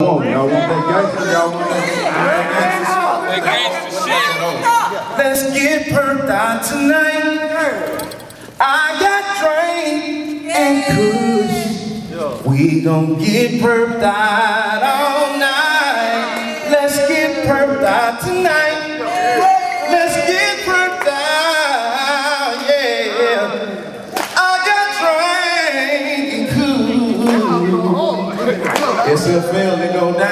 Y'all want that gangster? Y'all want that That gangster shit. Let's get perked out tonight. I got drink and kush. We gon' get perked out all night. Let's get perked out tonight. SFL, they go down.